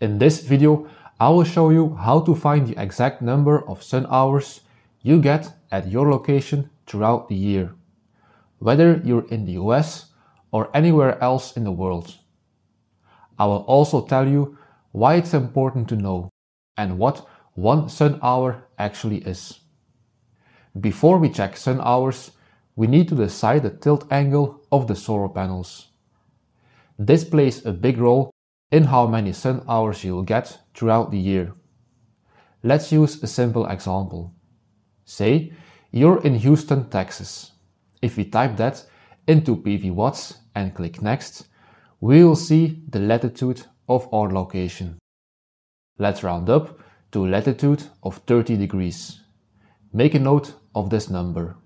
In this video, I will show you how to find the exact number of sun hours you get at your location throughout the year, whether you're in the US or anywhere else in the world. I will also tell you why it's important to know and what one sun hour actually is. Before we check sun hours, we need to decide the tilt angle of the solar panels. This plays a big role in how many sun hours you'll get throughout the year. Let's use a simple example. Say you're in Houston, Texas. If we type that into PVWatts and click next, we will see the latitude of our location. Let's round up to latitude of 30 degrees. Make a note of this number.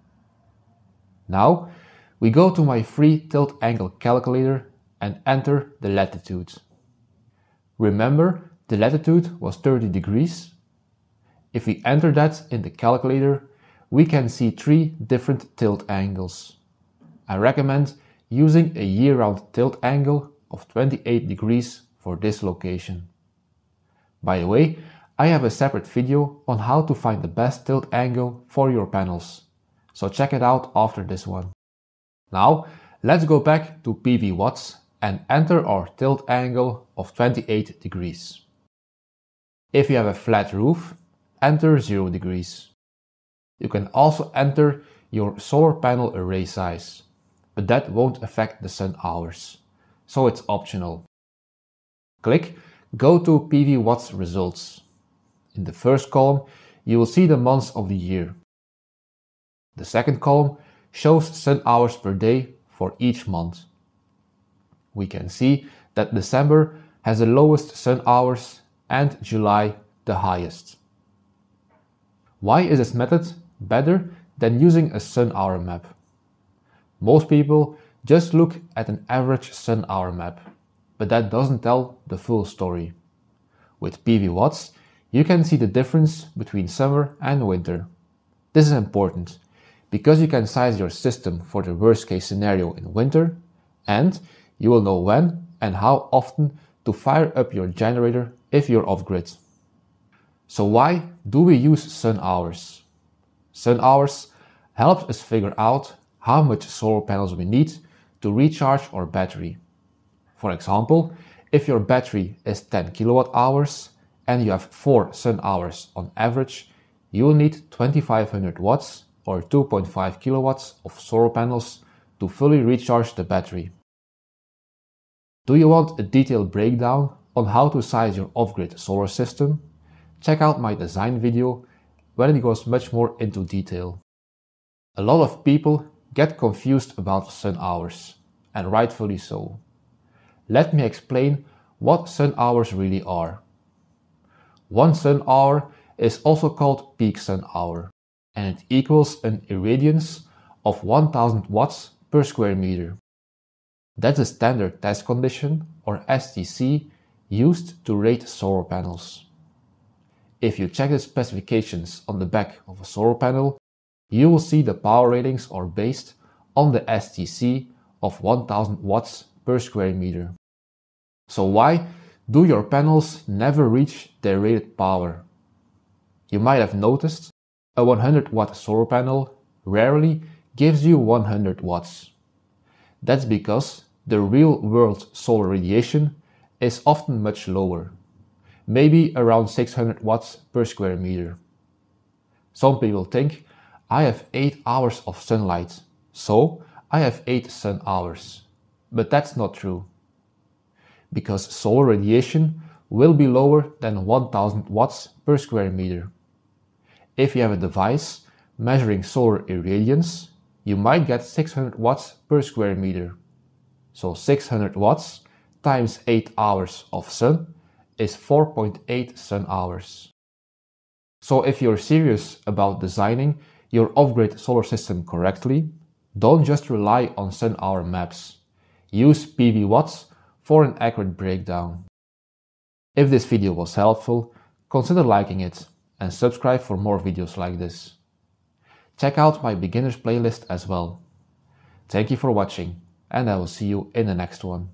Now, we go to my free tilt angle calculator and enter the latitude. Remember, the latitude was 30 degrees. If we enter that in the calculator, we can see three different tilt angles. I recommend using a year-round tilt angle of 28 degrees for this location. By the way, I have a separate video on how to find the best tilt angle for your panels, so check it out after this one. Now, let's go back to PVWatts and enter our tilt angle of 28 degrees. If you have a flat roof, enter 0 degrees. You can also enter your solar panel array size, but that won't affect the sun hours, so it's optional. Click Go to PVWatts results. In the first column, you will see the months of the year. The second column shows sun hours per day for each month we can see that December has the lowest sun hours and July the highest. Why is this method better than using a sun hour map? Most people just look at an average sun hour map, but that doesn't tell the full story. With PVWatts, you can see the difference between summer and winter. This is important because you can size your system for the worst case scenario in winter and you will know when and how often to fire up your generator if you're off-grid. So why do we use sun hours? Sun hours helps us figure out how much solar panels we need to recharge our battery. For example, if your battery is 10 kilowatt hours and you have 4 sun hours on average, you will need 2500 watts or 2.5 kilowatts of solar panels to fully recharge the battery. Do you want a detailed breakdown on how to size your off-grid solar system? Check out my design video where it goes much more into detail. A lot of people get confused about sun hours, and rightfully so. Let me explain what sun hours really are. One sun hour is also called peak sun hour, and it equals an irradiance of 1000 watts per square meter. That's a standard test condition, or STC, used to rate solar panels. If you check the specifications on the back of a solar panel, you will see the power ratings are based on the STC of 1000 watts per square meter. So why do your panels never reach their rated power? You might have noticed a 100 watt solar panel rarely gives you 100 watts. That's because the real world solar radiation is often much lower, maybe around 600 watts per square meter. Some people think I have 8 hours of sunlight, so I have 8 sun hours. But that's not true. Because solar radiation will be lower than 1000 watts per square meter. If you have a device measuring solar irradiance, you might get 600 watts per square meter. So 600 watts times 8 hours of sun is 4.8 sun hours. So if you're serious about designing your off-grid solar system correctly, don't just rely on sun hour maps. Use PVWatts for an accurate breakdown. If this video was helpful, consider liking it and subscribe for more videos like this. Check out my beginners playlist as well. Thank you for watching and I will see you in the next one.